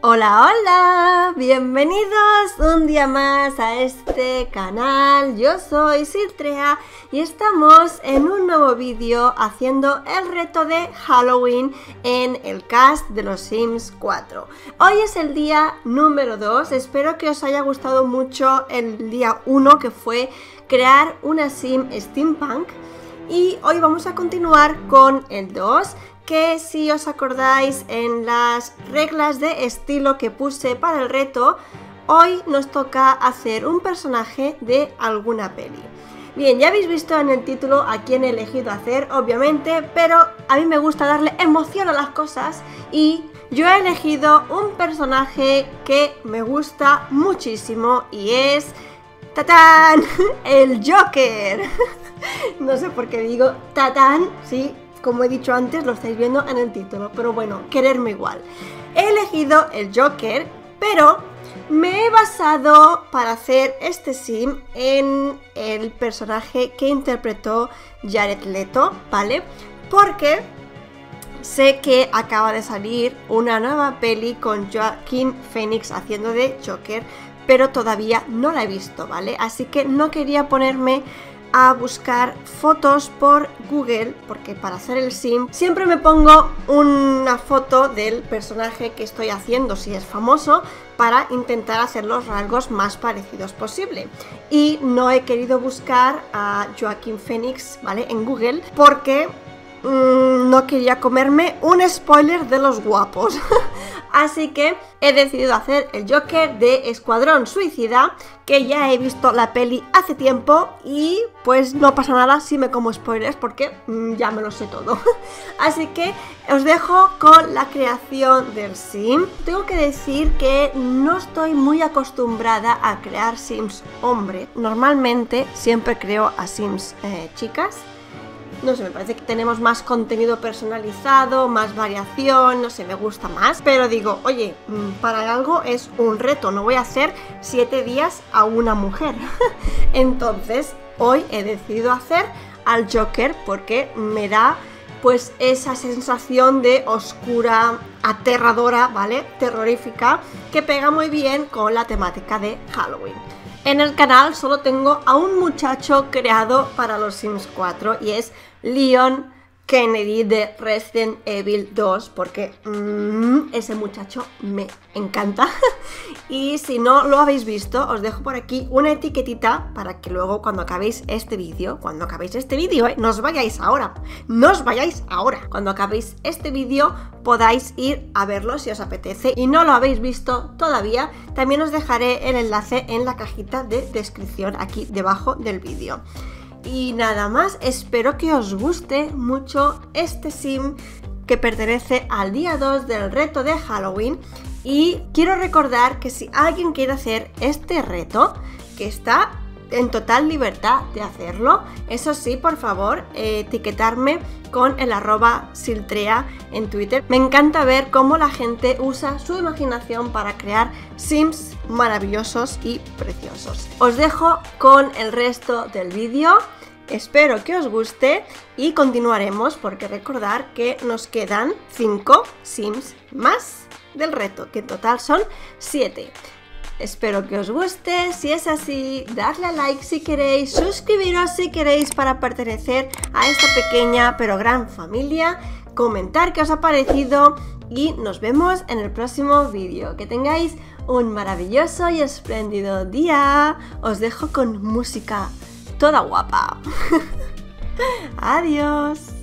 Hola, hola, bienvenidos un día más a este canal. Yo soy Siltrea y estamos en un nuevo vídeo haciendo el reto de Halloween en el cast de los Sims 4. Hoy es el día número 2, espero que os haya gustado mucho el día 1 que fue crear una Sim Steampunk y hoy vamos a continuar con el 2 que si os acordáis en las reglas de estilo que puse para el reto, hoy nos toca hacer un personaje de alguna peli. Bien, ya habéis visto en el título a quién he elegido hacer, obviamente, pero a mí me gusta darle emoción a las cosas y yo he elegido un personaje que me gusta muchísimo y es... ¡Tatán! El Joker. no sé por qué digo Tatán, sí, como he dicho antes, lo estáis viendo en el título, pero bueno, quererme igual. He elegido el Joker, pero me he basado para hacer este sim en el personaje que interpretó Jared Leto, ¿vale? Porque sé que acaba de salir una nueva peli con Joaquin Phoenix haciendo de Joker, pero todavía no la he visto, ¿vale? Así que no quería ponerme a buscar fotos por Google, porque para hacer el sim siempre me pongo una foto del personaje que estoy haciendo, si es famoso, para intentar hacer los rasgos más parecidos posible. Y no he querido buscar a Joaquín Phoenix, ¿vale? En Google, porque Mm, no quería comerme un spoiler de los guapos. Así que he decidido hacer el Joker de Escuadrón Suicida, que ya he visto la peli hace tiempo y pues no pasa nada si me como spoilers porque mm, ya me lo sé todo. Así que os dejo con la creación del sim. Tengo que decir que no estoy muy acostumbrada a crear sims hombre. Normalmente siempre creo a sims eh, chicas no sé, me parece que tenemos más contenido personalizado, más variación, no sé, me gusta más. Pero digo, oye, mm, para algo es un reto, no voy a hacer 7 días a una mujer. Entonces, hoy he decidido hacer al Joker porque me da pues esa sensación de oscura, aterradora, ¿vale? Terrorífica, que pega muy bien con la temática de Halloween. En el canal solo tengo a un muchacho creado para los Sims 4 y es Leon Kennedy de Resident Evil 2 porque mm, ese muchacho me encanta. Y si no lo habéis visto os dejo por aquí una etiquetita para que luego cuando acabéis este vídeo cuando acabéis este vídeo, eh, vayáis ahora no os vayáis ahora. Cuando acabéis este vídeo podáis ir a verlo si os apetece. Y no lo habéis visto todavía también os dejaré el enlace en la cajita de descripción aquí debajo del vídeo y nada más, espero que os guste mucho este sim que pertenece al día 2 del reto de Halloween. Y quiero recordar que si alguien quiere hacer este reto, que está en total libertad de hacerlo. Eso sí, por favor, etiquetarme con el arroba siltrea en Twitter. Me encanta ver cómo la gente usa su imaginación para crear sims maravillosos y preciosos. Os dejo con el resto del vídeo. Espero que os guste y continuaremos porque recordar que nos quedan 5 sims más del reto, que en total son 7. Espero que os guste, si es así, darle a like si queréis, suscribiros si queréis para pertenecer a esta pequeña pero gran familia, comentar qué os ha parecido y nos vemos en el próximo vídeo. Que tengáis un maravilloso y espléndido día. Os dejo con música toda guapa. Adiós.